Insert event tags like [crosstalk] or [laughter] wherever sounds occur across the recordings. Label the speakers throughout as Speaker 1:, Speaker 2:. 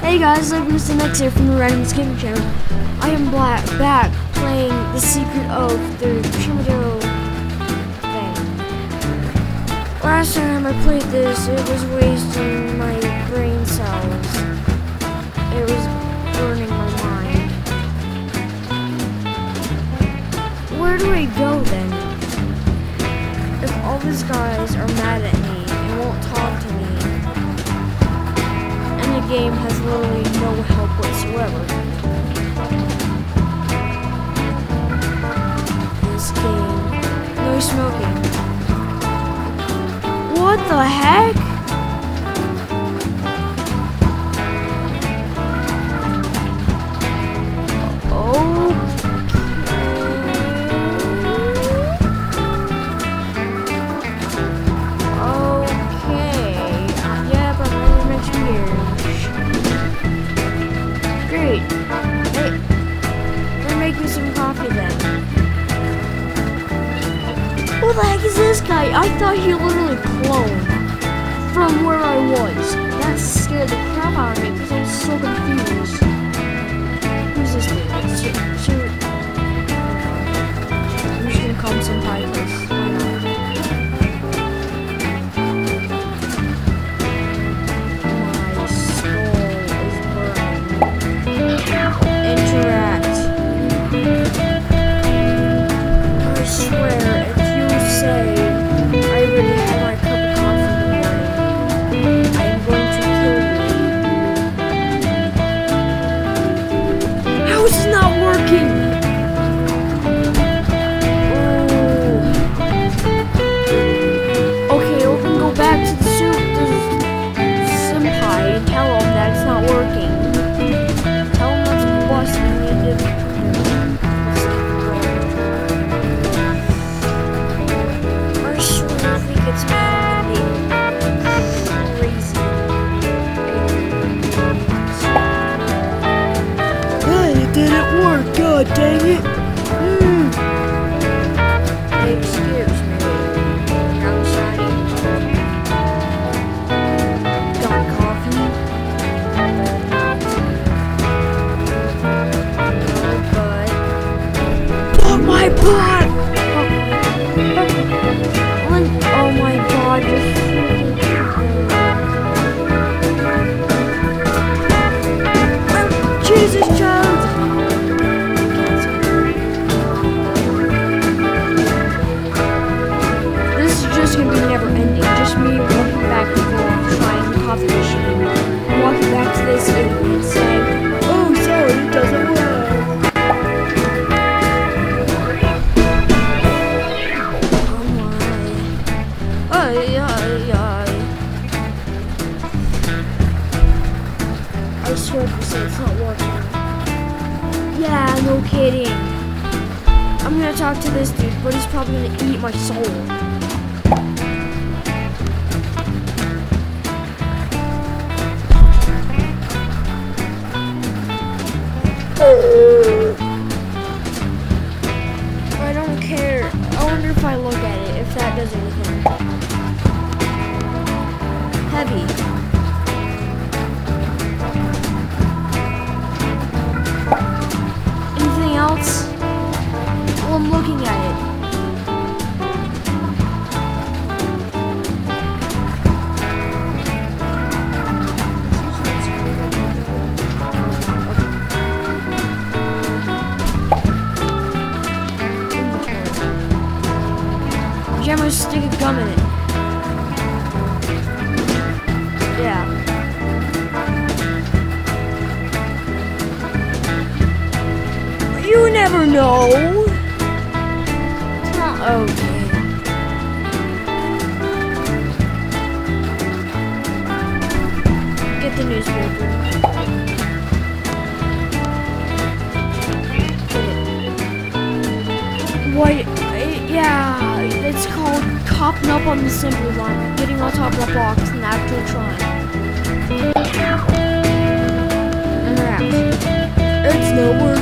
Speaker 1: Hey guys, I'm Mr. Nex here from the Random Gaming Channel. I am black, back playing The Secret of the Tremodero thing. Last time I played this, it was wasting my brain cells. It was burning smoking. What the heck? This guy? I thought he literally cloned from where I was. That scared the crap out of me because I was so confused. Who's this dude? Sure. I'm just gonna call him Senpai because
Speaker 2: didn't work. God dang it. Hmm.
Speaker 1: Excuse me. Got coffee? Oh my god! Ay, ay, ay. I swear to say it's not working. Yeah, no kidding. I'm gonna talk to this dude, but he's probably gonna eat my soul. I Gonna stick a gum in it. Yeah. You never know. It's not okay. Get the newspaper. What? Yeah, it's called copping up on the assembly line, getting on top of the box and actually trying. Interact. It's no working.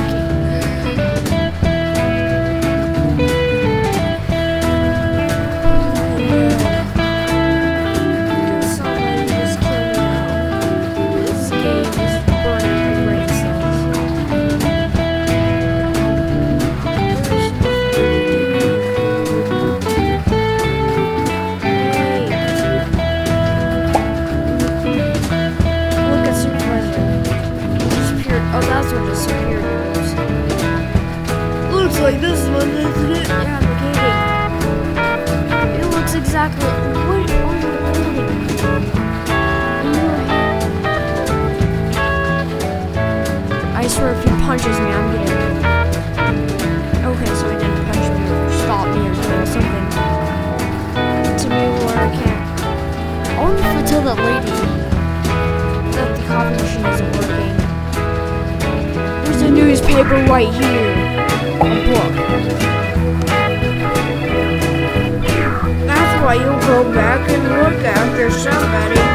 Speaker 2: Looks like this one, isn't it?
Speaker 1: Yeah, McKay. It looks exactly. What are you holding? In your hand. I swear, if he punches me, I'm getting. Okay, so he didn't punch me or stop me or doing something to me where I can't. If I tell that lady newspaper right here. A book.
Speaker 3: That's why you go back and look after somebody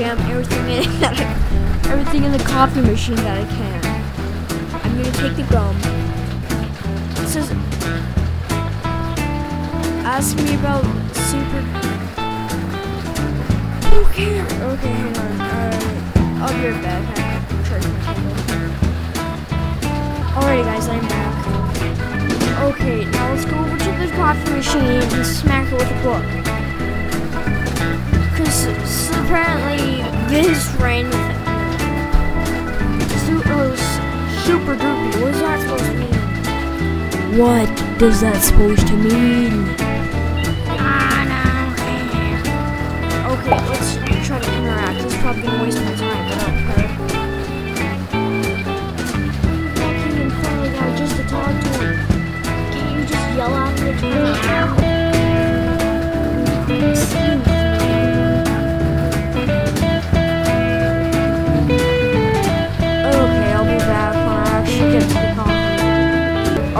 Speaker 1: jam everything in [laughs] everything in the coffee machine that I can. I'm gonna take the gum. It says, ask me about super. Cares? Okay, hang on. Uh, I'll be right back. Alrighty guys, I'm back. Okay, now let's go over to the coffee machine and smack it with a book. Cause s- apparently this ran with it. Su- oh, super droopy. What is that supposed to mean?
Speaker 2: What does that supposed to mean?
Speaker 1: Okay, let's try to interact. This is probably gonna waste my time,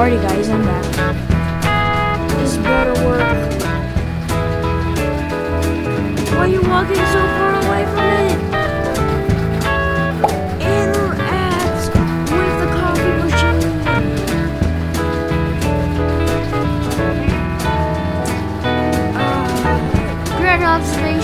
Speaker 1: Alrighty guys, I'm back. This better work. Why are you walking so far away from it? Uh, observation,